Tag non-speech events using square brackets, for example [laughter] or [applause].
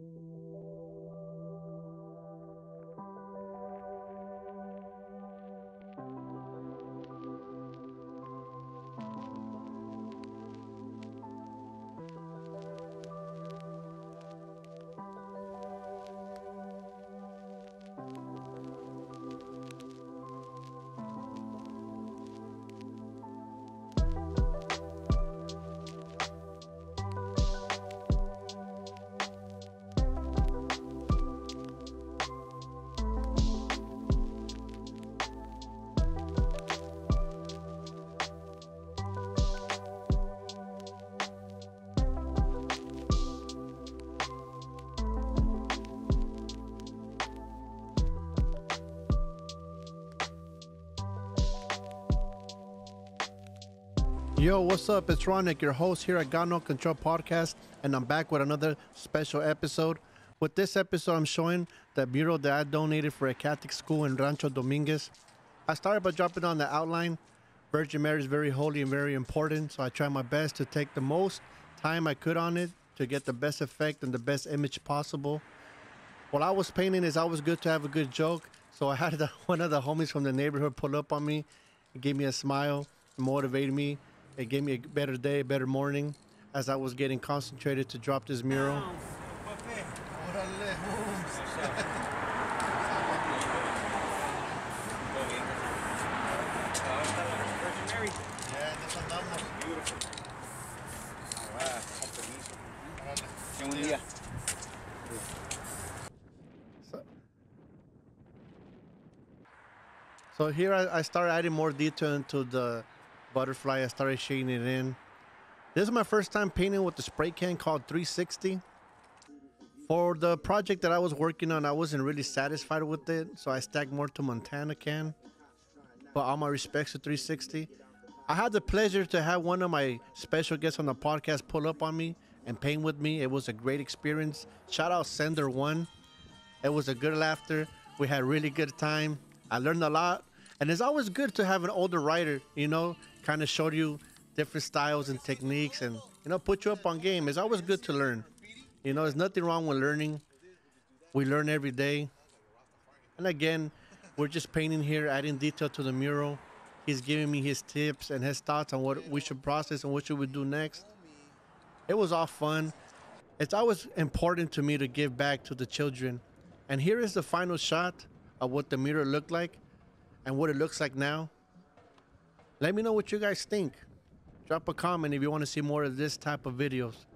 Mm. Yo, what's up? It's Ronek, your host here at Got No Control Podcast, and I'm back with another special episode. With this episode, I'm showing the mural that I donated for a Catholic school in Rancho Dominguez. I started by dropping on the outline. Virgin Mary is very holy and very important, so I tried my best to take the most time I could on it to get the best effect and the best image possible. While I was painting, it's always good to have a good joke, so I had the, [laughs] one of the homies from the neighborhood pull up on me, and gave me a smile, motivated me. It gave me a better day, a better morning as I was getting concentrated to drop this mural. So here I, I started adding more detail into the butterfly. I started shading it in. This is my first time painting with the spray can called 360. For the project that I was working on, I wasn't really satisfied with it, so I stacked more to Montana can. But all my respects to 360. I had the pleasure to have one of my special guests on the podcast pull up on me and paint with me. It was a great experience. Shout out Sender One. It was a good laughter. We had really good time. I learned a lot. And it's always good to have an older writer, you know, kind of show you different styles and techniques and, you know, put you up on game. It's always good to learn. You know, there's nothing wrong with learning. We learn every day. And again, we're just painting here, adding detail to the mural. He's giving me his tips and his thoughts on what we should process and what should we do next. It was all fun. It's always important to me to give back to the children. And here is the final shot of what the mural looked like and what it looks like now. Let me know what you guys think. Drop a comment if you want to see more of this type of videos.